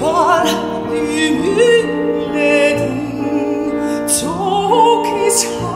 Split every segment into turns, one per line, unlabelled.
war die Mühle, die zog ich heim.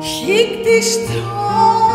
Schick dich treu